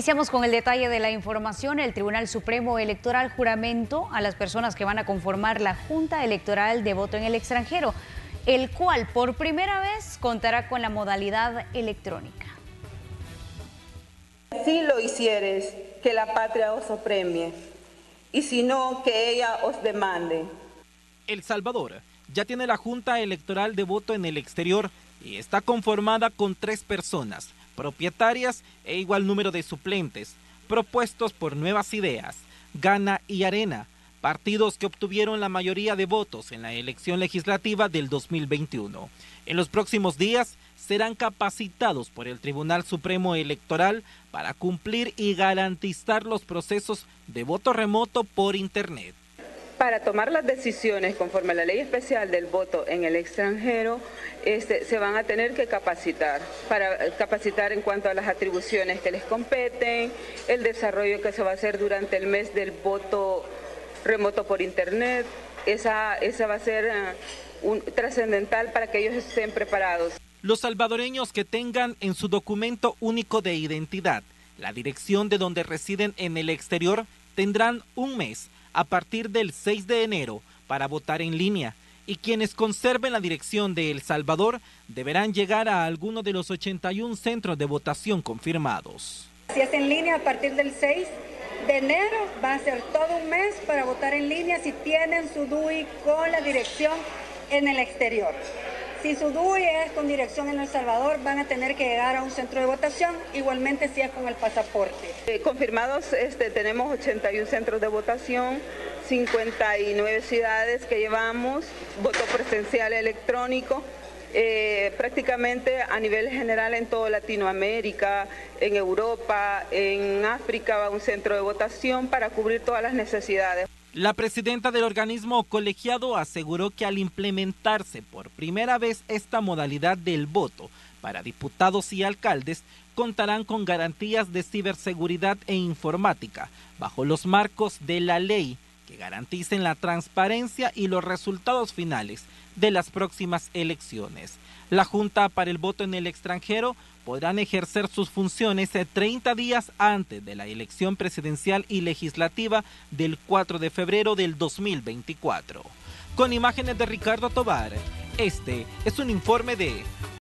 Iniciamos con el detalle de la información. El Tribunal Supremo Electoral juramento a las personas que van a conformar la Junta Electoral de Voto en el extranjero, el cual por primera vez contará con la modalidad electrónica. Si lo hicieres, que la patria os opremie, y si no, que ella os demande. El Salvador ya tiene la Junta Electoral de Voto en el exterior y está conformada con tres personas propietarias e igual número de suplentes, propuestos por Nuevas Ideas, Gana y Arena, partidos que obtuvieron la mayoría de votos en la elección legislativa del 2021. En los próximos días serán capacitados por el Tribunal Supremo Electoral para cumplir y garantizar los procesos de voto remoto por Internet para tomar las decisiones conforme a la ley especial del voto en el extranjero, este, se van a tener que capacitar, para capacitar en cuanto a las atribuciones que les competen, el desarrollo que se va a hacer durante el mes del voto remoto por Internet, esa, esa va a ser eh, trascendental para que ellos estén preparados. Los salvadoreños que tengan en su documento único de identidad la dirección de donde residen en el exterior tendrán un mes a partir del 6 de enero para votar en línea y quienes conserven la dirección de El Salvador deberán llegar a alguno de los 81 centros de votación confirmados. Si es en línea a partir del 6 de enero va a ser todo un mes para votar en línea si tienen su DUI con la dirección en el exterior. Si su DUI es con dirección en El Salvador, van a tener que llegar a un centro de votación, igualmente si es con el pasaporte. Eh, confirmados, este, tenemos 81 centros de votación, 59 ciudades que llevamos, voto presencial electrónico. Eh, prácticamente a nivel general en toda Latinoamérica, en Europa, en África va un centro de votación para cubrir todas las necesidades. La presidenta del organismo colegiado aseguró que al implementarse por primera vez esta modalidad del voto para diputados y alcaldes, contarán con garantías de ciberseguridad e informática bajo los marcos de la ley que garanticen la transparencia y los resultados finales de las próximas elecciones. La Junta para el Voto en el extranjero podrán ejercer sus funciones 30 días antes de la elección presidencial y legislativa del 4 de febrero del 2024. Con imágenes de Ricardo Tobar, este es un informe de